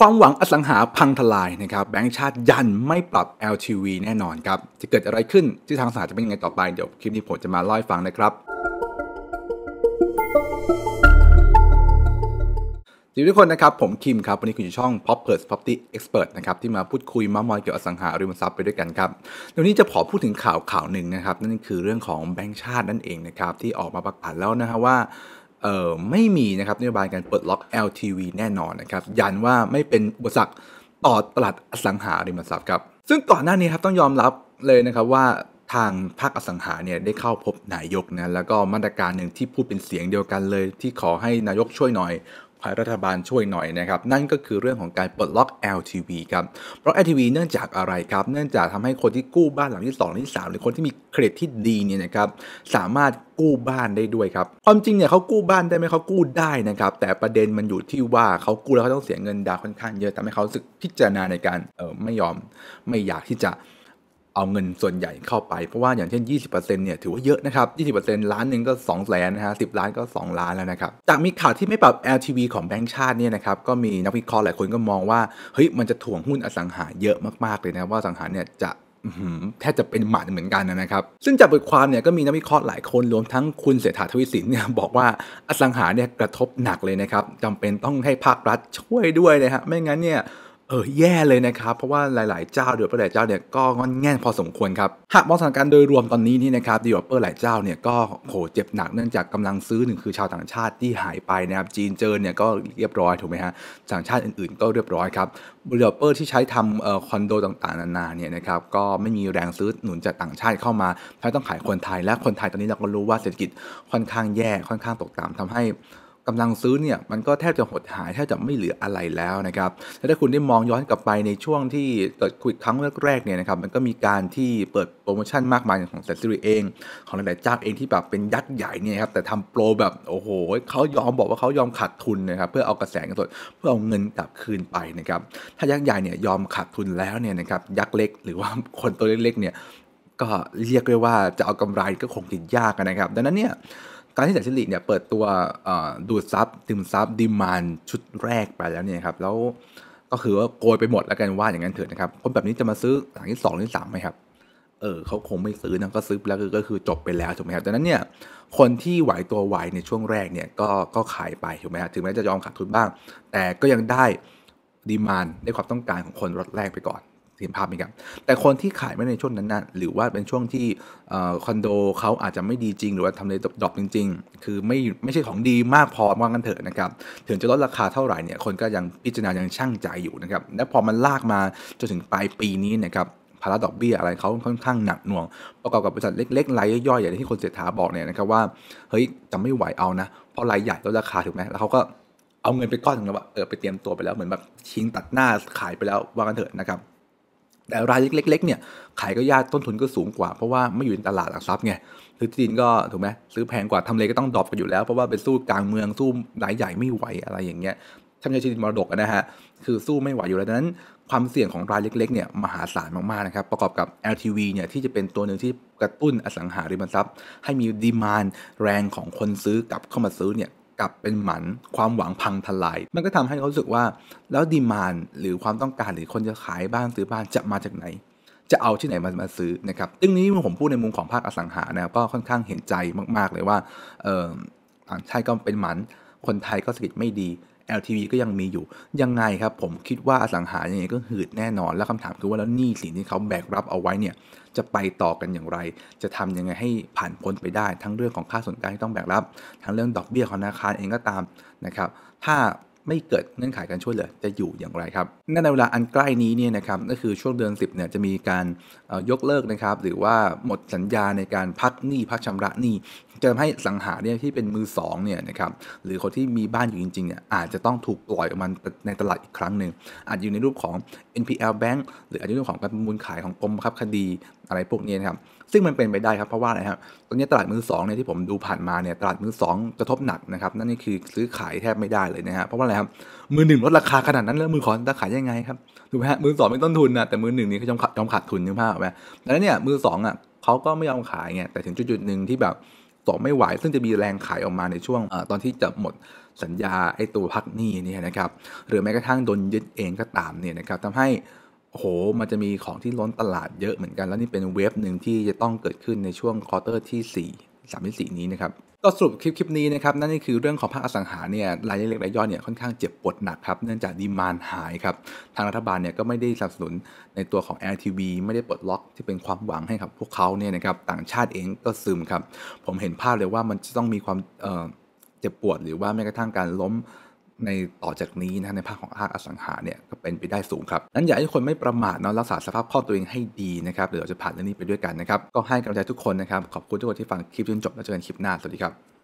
ความหวังอสังหาพังทลายนะครับแบงก์ชาติยันไม่ปรับ LTV แน่นอนครับ จะเกิดอะไรขึ้นที่ทางสหจะเป็นยังไงต่อไป เดี๋ยวคลิปนี้ผมจะมาเล่าให้ฟังนะครับสวัสดีทุกคนนะครับ ผมคิมครับ วันนี้คุณอยู่ช่อง p o p p e r s Property Expert นะครับที่มาพูดคุยมามอยเกี่ยวกับอสังหาริมทรัพย์ไปด้วยกันครับเดี๋ยวนี้จะขอพูดถึงข่าวข่าวหนึ่งนะครับ นั่นคือเรื่องของแบงก์ชาตินั่นเองนะครับที่ออกมาประกาศแล้วนะฮะว่า เอ่อไม่มีนะครับนโยบายการเปิดล็อก LTV แน่นอนนะครับยันว่าไม่เป็นอุปสรรคต่อตลาดอสังหาริมทรัพย์ครับซึ่งก่อนหน้านี้ครับต้องยอมรับเลยนะครับว่าทางภาคอสังหาเนี่ยได้เข้าพบนายกนะแล้วก็มาตรการหนึ่งที่พูดเป็นเสียงเดียวกันเลย ที่ขอให้นายกช่วยหน่อย ให้รัฐบาลช่วยหน่อยนะครับ นั่นก็คือเรื่องของการปลดล็อก LTV ครับเพราะ LTV เนื่องจากอะไรครับ เนื่องจากทำให้คนที่กู้บ้านหลังที่2หลังที่ 3 หรือคนที่มีเครดิตที่ดีเนี่ยนะครับสามารถกู้บ้านได้ด้วยครับความจริงเนี่ยเขากู้บ้านได้ไหมเขากู้ได้นะครับ แต่ประเด็นมันอยู่ที่ว่าเขากู้แล้วเขาต้องเสียเงินดาวค่อนข้างเยอะทำให้เขาสึกพิจารณาในการเออไม่ยอมไม่อยากที่จะ เอาเงินส่วนใหญ่เข้าไป เพราะว่าอย่างเช่น 20%เนี่ยถือว่าเยอะนะครับ20%ล้านหนึ่งก็2แสนนะฮะ10 ล้านก็ 2 ล้านแล้วนะครับ จากมีข่าวที่ไม่ปรับ LTV ของแบงก์ชาติเนี่ยนะครับก็มีนักวิเคราะห์หลายคนก็มองว่าเฮ้ยมันจะถ่วงหุ้นอสังหาเยอะมากๆเลยนะว่าอสังหาเนี่ยจะแทบจะเป็นหมันเหมือนกันนะครับ ซึ่งจากบทความเนี่ยก็มีนักวิเคราะห์หลายคนรวมทั้งคุณเศรษฐาทวีสินเนี่ยบอกว่าอสังหาเนี่ยกระทบหนักเลยนะครับจำเป็นต้องให้ภาครัฐช่วยด้วยนะฮะไม่งั้นเนี่ย เออแย่เลยนะครับ เพราะว่าหลาย ๆ เจ้าเดือดหลายเจ้าเนี่ยก็งอนแง่นพอสมควรครับ หากมองสถานการณ์โดยรวมตอนนี้นี่นะครับเดีวเปอร์หลายเจ้าเนี่ยก็โหเจ็บหนักเนื่องจากกำลังซื้อหนึ่งคือชาวต่างชาติที่หายไปนะครับจีนเจอเนี่ยก็เรียบร้อยถูกไหมฮะต่างชาติอื่น ๆ ก็เรียบร้อยครับdeveloper ที่ใช้ทำเอ่อคอนโดต่าง ๆ นานาเนี่ยนะครับก็ไม่มีแรงซื้อหนุนจากต่างชาติเข้ามาถ้าต้องขายคนไทยและคนไทยตอนนี้เราก็รู้ว่าเศรษฐกิจค่อนข้างแย่ค่อนข้างตกต่ำทำให้ กำลังซื้อเนี่ยมันก็แทบจะหดหายแทบจะไม่เหลืออะไรแล้วนะครับแล้วถ้าคุณได้มองย้อนกลับไปในช่วงที่เกิดโควิดครั้งแรกๆเนี่ยนะครับมันก็มีการที่เปิดโปรโมชั่นมากมายของแสนสิริเอง ของหลายๆเจ้าเองที่แบบเป็นยักษ์ใหญ่เนี่ยครับแต่ทำโปรแบบโอ้โหเขายอมบอกว่าเขายอมขาดทุนนะครับเพื่อเอากระแสเงินสดเพื่อเอาเงินกลับคืนไปนะครับถ้ายักษ์ใหญ่เนี่ยยอมขาดทุนแล้วเนี่ยนะครับยักษ์เล็ก หรือว่าคนตัวเล็กๆเนี่ยก็เรียกได้ว่าจะเอากำไรก็คงจะยากนะครับ ดังนั้นเนี่ย การที่แสนสิริเนี่ยเปิดตัวดูดซับดึมซับดิมานชุดแรกไปแล้วเนี่ยครับแล้วก็คือว่าโกยไปหมดแล้วกันว่าอย่างนั้นเถิดนะครับคนแบบนี้จะมาซื้อหลังที่2หรือ3ไหมครับเออเขาคงไม่ซื้อนะก็ซื้อแล้วก็คือจบไปแล้วถูกไหมครับดังนั้นเนี่ยคนที่ไหวตัวไวในช่วงแรกเนี่ยก็ก็ขายไปถูกไหมครับถึงแม้จะยอมขาดทุนบ้าง แต่ก็ยังได้ demand ได้ความต้องการของคนล็อตแรกไปก่อน เห็นภาพไหมครับ แต่คนที่ขายไม่ได้ในช่วงนั้นนะหรือว่าเป็นช่วงที่คอนโดเขาอาจจะไม่ดีจริง หรือว่าทำเล drop จริง ๆ คือไม่ไม่ใช่ของดีมากพอว่างั้นเถอะนะครับ ถึงจะลดราคาเท่าไหร่เนี่ยคนก็ยังพิจารณายังชั่งใจอยู่นะครับ และพอมันลากมาจนถึงปลายปีนี้นะครับภาระดอกเบี้ยอะไรเขาค่อนข้างหนักหน่วง ประกอบกับบริษัทเล็กๆรายย่อยๆอย่างที่คนเศรษฐาบอกเนี่ยนะครับว่าเฮ้ยจะไม่ไหวเอานะเพราะรายใหญ่ลดราคาถูกไหมแล้วเขาก็เอาเงินไปก้อนนึงแล้วว่าเออไปเตรียมตัวไปแล้วเหมือนแบบชิงตัดหน้าขายไปแล้วว่ากันเถอะนะครับ แต่รายเล็ก ๆเนี่ยขายก็ยากต้นทุนก็สูงกว่า เพราะว่าไม่อยู่ในตลาดหลักทรัพย์ไงซื้อที่ดินก็ถูกไหมซื้อแพงกว่าทำเลก็ต้องดรอปกันอยู่แล้ว เพราะว่าไปสู้กลางเมืองสู้รายใหญ่ไม่ไหวอะไรอย่างเงี้ยทำใช้ที่ดินมรดกนะฮะ คือสู้ไม่ไหวอยู่แล้วดังนั้น ความเสี่ยงของรายเล็กๆเนี่ยมหาศาลมากๆนะครับ ประกอบกับ LTV เนี่ยที่จะเป็นตัวหนึ่งที่กระตุ้นอสังหาริมทรัพย์ ให้มีดีมานแรงของคนซื้อกลับเข้ามาซื้อเนี่ย กลับเป็นหมันความหวังพังทลาย มันก็ทำให้เขารู้สึกว่า แล้วดีมานหรือความต้องการหรือคนจะขายบ้านซื้อบ้านจะมาจากไหน จะเอาที่ไหนมามาซื้อนะครับซึ่งนี้ผมพูดในมุมของภาคอสังหานะก็ค่อนข้างเห็นใจมาก ๆ เลยว่าต่างชาติก็เป็นหมันคนไทยก็สกิดไม่ดี LTV ก็ยังมีอยู่ ยังไงครับผมคิดว่าอสังหาอย่างไงก็หืดแน่นอน แล้วคำถามคือว่าแล้วหนี้สินที่เขาแบกรับเอาไว้เนี่ยจะไปต่อกันอย่างไร จะทำยังไงให้ผ่านพ้นไปได้ ทั้งเรื่องของค่าส่วนกลางที่ต้องแบกรับ ทั้งเรื่องดอกเบี้ยของธนาคารเองก็ตามนะครับ ถ้า ไม่เกิดเงื่อนไขการช่วยเหลือจะอยู่อย่างไรครับในเวลาอันใกล้นี้เนี่ยนะครับก็คือช่วงเดือน 10เนี่ยจะมีการยกเลิกนะครับหรือว่าหมดสัญญาในการพักหนี้พักชำระหนี้จะทำให้สังหาเนี่ยที่เป็นมือ2เนี่ยนะครับหรือคนที่มีบ้านอยู่จริงๆเนี่ยอาจจะต้องถูกปล่อยออกมาในตลาดอีกครั้งหนึ่งอาจอยู่ในรูปของ NPL Bank หรืออาจจะในรูปของการประมูลขายของกรมบังคับคดีอะไรพวกนี้นะครับซึ่งมันเป็นไปได้ครับเพราะว่าอะไรครับตอนนี้ตลาดมือ2เนี่ยที่ผมดูผ่านมาเนี่ยตลาดมือ2กระทบหนักนะครับนั่นนี่คือซื้อขายแทบไม่ได้เลยนะฮะเพราะว่าอะไรครับมือหนึ่งลดราคาขนาดนั้นแล้วมือขอจะขายยังไงครับถูกไหมฮะมือสองไม่ต้นทุนนะแต่มือหนึ่งนี่เขายอมขาดยอมขาดทุนนึกภาพไหมดังนั้นเนี่ยมือสองอะเขาก็ไม่ยอมขายไงแต่ถึงจุดๆหนึ่งที่แบบต่อไม่ไหวซึ่งจะมีแรงขายออกมาในช่วงอตอนที่จะหมดสัญญาไอ้ตัวพักหนี้เนี่ยนะครับหรือแม้กระทั่งโดนยึดเองก็ตามเนี่ยนะครับทำให้โอ้โหมันจะมีของที่ล้นตลาดเยอะเหมือนกัน แล้วนี่เป็น wave หนึ่งที่จะต้องเกิดขึ้นในช่วง quarter ที่ สามสี่นี้นะครับก็สรุปคลิปคลิปนี้นะครับนั่นก็คือเรื่องของภาคอสังหาเนี่ยรายเล็กรายย่อยเนี่ยค่อนข้างเจ็บปวดหนักครับเนื่องจาก demand หายครับทางรัฐบาลเนี่ยก็ไม่ได้สนับสนุนในตัวของ LTV ไม่ได้ปลดล็อกที่เป็นความหวังให้กับพวกเขาเนี่ยนะครับต่างชาติเองก็ซึมครับผมเห็นภาพเลยว่ามันจะต้องมีความเจ็บปวดหรือว่าแม้กระทั่งการล้ม ในต่อจากนี้นะในภาคของภาคอสังหาเนี่ยก็เป็นไปได้สูงครับนั้นอยากให้คนไม่ประมาทเนาะรักษาสภาพคล่องตัวเองให้ดีนะครับเดี๋ยวเราจะผ่านเรื่องนี้ไปด้วยกันนะครับก็ให้กำลังใจทุกคนนะครับขอบคุณทุกคนที่ฟังคลิปจนจบแล้วเจอกันคลิปหน้าสวัสดีครับ